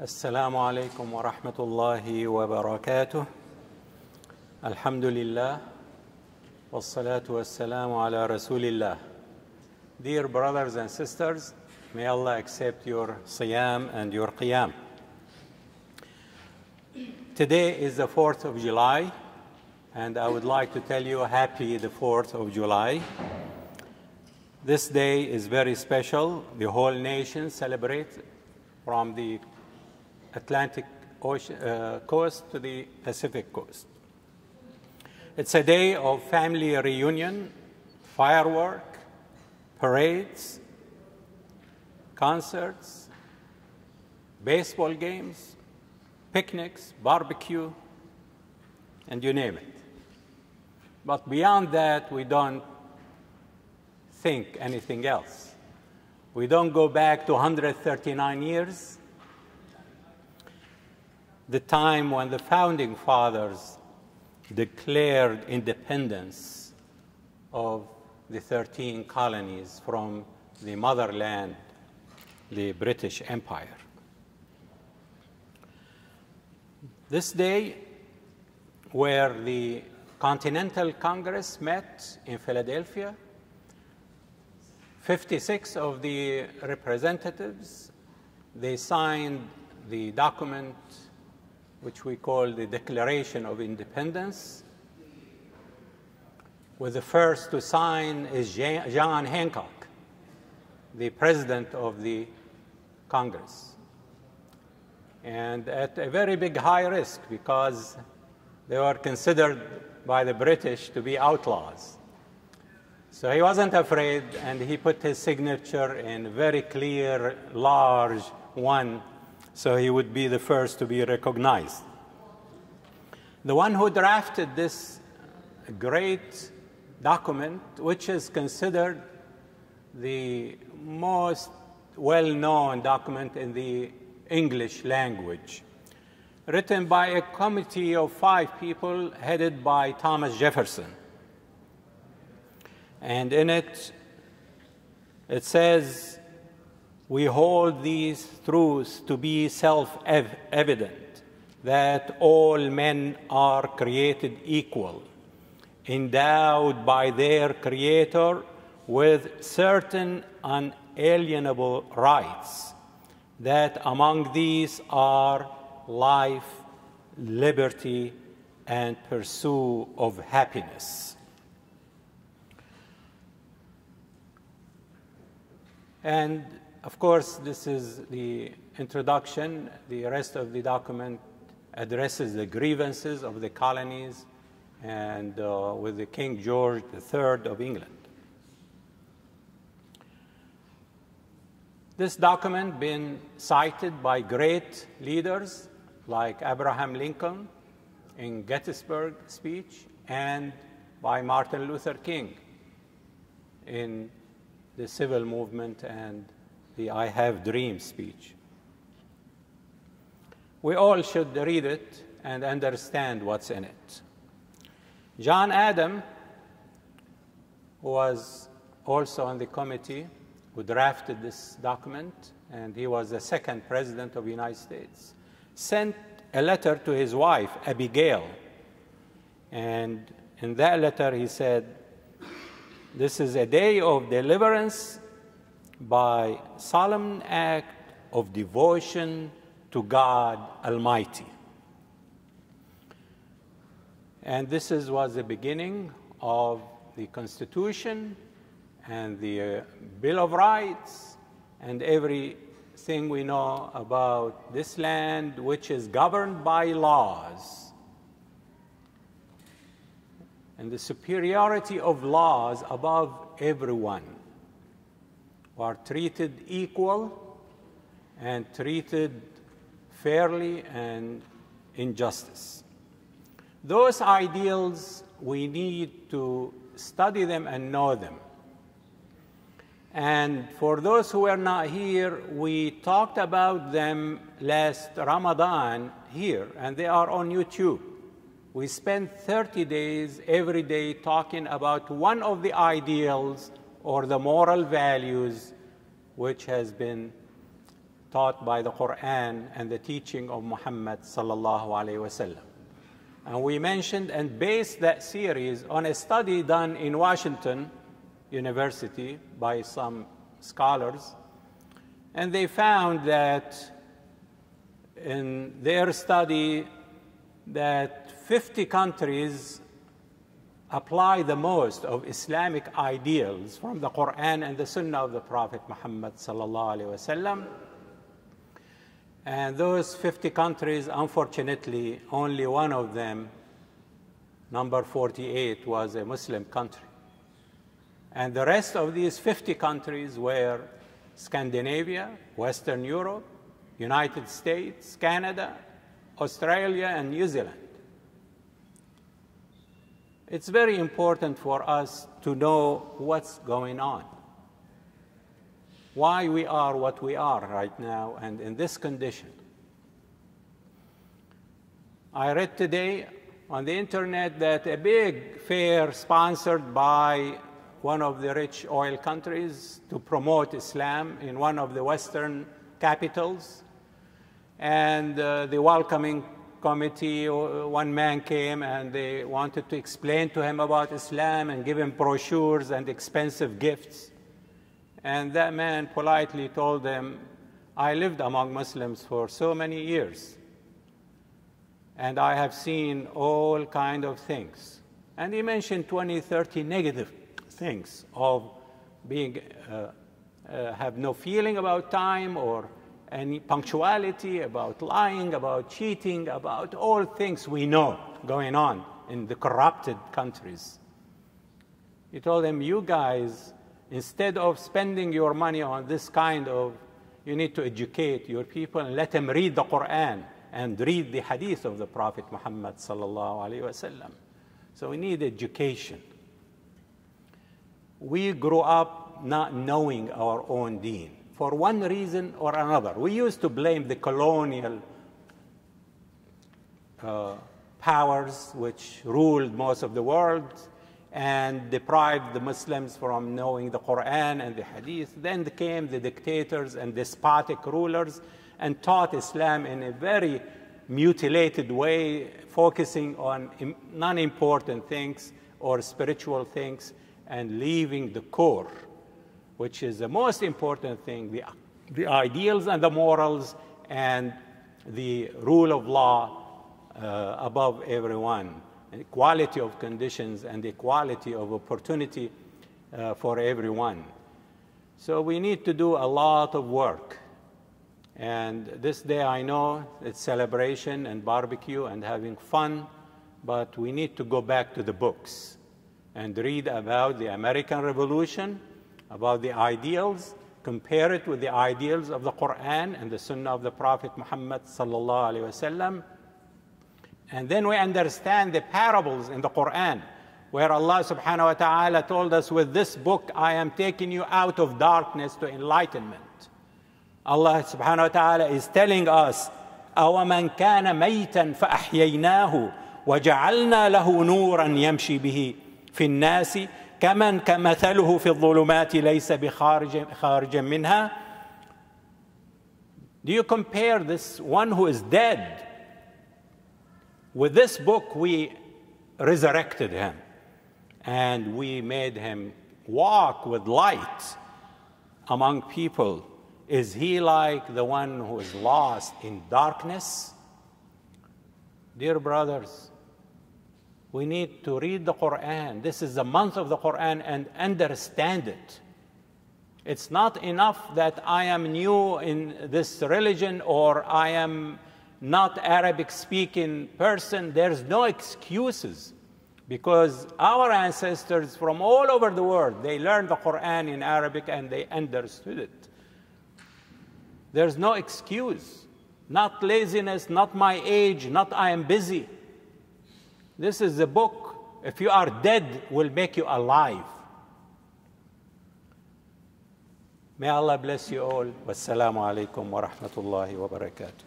السلام عليكم ورحمة الله وبركاته الحمد لله والصلاة والسلام على رسول الله Dear brothers and sisters, may Allah accept your siyam and your qiyam. Today is the 4th of July, and I would like to tell you happy the 4th of July. This day is very special. The whole nation celebrates from the Atlantic ocean, uh, coast to the Pacific coast. It's a day of family reunion, firework, parades, concerts, baseball games, picnics, barbecue, and you name it. But beyond that, we don't think anything else. We don't go back to 139 years, the time when the founding fathers declared independence of the 13 colonies from the motherland, the British Empire. This day, where the Continental Congress met in Philadelphia, 56 of the representatives, they signed the document which we call the Declaration of Independence. With the first to sign is John Hancock, the president of the Congress. And at a very big high risk because they were considered by the British to be outlaws. So he wasn't afraid, and he put his signature in very clear, large one, so he would be the first to be recognized. The one who drafted this great document, which is considered the most well known document in the English language, written by a committee of five people headed by Thomas Jefferson. And in it, it says, We hold these truths to be self evident that all men are created equal, endowed by their Creator with certain unalienable rights, that among these are life, liberty, and pursuit of happiness. And of course, this is the introduction. The rest of the document addresses the grievances of the colonies and uh, with the King George III of England. This document been cited by great leaders like Abraham Lincoln in Gettysburg speech and by Martin Luther King in the civil movement and the I Have Dreams speech. We all should read it and understand what's in it. John Adam, who was also on the committee who drafted this document, and he was the second president of the United States, sent a letter to his wife, Abigail. And in that letter, he said, This is a day of deliverance by solemn act of devotion to God Almighty. And this is, was the beginning of the Constitution and the uh, Bill of Rights and everything we know about this land, which is governed by laws. And the superiority of laws above everyone are treated equal and treated fairly and in justice. Those ideals, we need to study them and know them. And for those who are not here, we talked about them last Ramadan here, and they are on YouTube. We spent 30 days every day talking about one of the ideals or the moral values which has been taught by the Quran and the teaching of Muhammad sallallahu alaihi wasallam. And we mentioned and based that series on a study done in Washington University by some scholars. And they found that in their study that 50 countries apply the most of Islamic ideals from the Quran and the Sunnah of the Prophet Muhammad. And those 50 countries, unfortunately, only one of them, number 48, was a Muslim country. And the rest of these 50 countries were Scandinavia, Western Europe, United States, Canada, Australia, and New Zealand. It's very important for us to know what's going on, why we are what we are right now and in this condition. I read today on the internet that a big fair sponsored by one of the rich oil countries to promote Islam in one of the Western capitals. And uh, the welcoming committee, one man came and they wanted to explain to him about Islam and give him brochures and expensive gifts. And that man politely told them, I lived among Muslims for so many years, and I have seen all kind of things. And he mentioned 20, 30 negative things of being, uh, uh, have no feeling about time or any punctuality, about lying, about cheating, about all things we know going on in the corrupted countries. He told them, You guys, instead of spending your money on this kind of, you need to educate your people and let them read the Quran and read the hadith of the Prophet Muhammad. So we need education. We grow up not knowing our own deen for one reason or another. We used to blame the colonial uh, powers which ruled most of the world and deprived the Muslims from knowing the Quran and the Hadith. Then came the dictators and despotic rulers and taught Islam in a very mutilated way, focusing on non important things or spiritual things and leaving the core which is the most important thing the, the ideals and the morals and the rule of law uh, above everyone, equality of conditions and equality of opportunity uh, for everyone. So we need to do a lot of work. And this day I know it's celebration and barbecue and having fun, but we need to go back to the books and read about the American Revolution about the ideals, compare it with the ideals of the Quran and the Sunnah of the Prophet Muhammad sallallahu alaihi wasallam. And then we understand the parables in the Quran where Allah subhanahu wa ta'ala told us, With this book I am taking you out of darkness to enlightenment. Allah subhanahu wa ta'ala is telling us, أَوَمَنْ كَانَ مَيْتًا فَأَحْيَيْنَاهُ وَجَعَلْنَا لَهُ نُورًا يَمْشِي بِهِ فِي النَّاسِ كمن كمثله في الظلمات ليس بخارج خارج منها Do you compare this one who is dead with this book we resurrected him and we made him walk with light among people is he like the one who is lost in darkness dear brothers we need to read the Quran. This is the month of the Quran and understand it. It's not enough that I am new in this religion or I am not Arabic speaking person. There's no excuses because our ancestors from all over the world, they learned the Quran in Arabic and they understood it. There's no excuse. Not laziness, not my age, not I am busy. This is the book, if you are dead, will make you alive. May Allah bless you all. Wassalamu alaikum wa rahmatullahi wa barakatuh.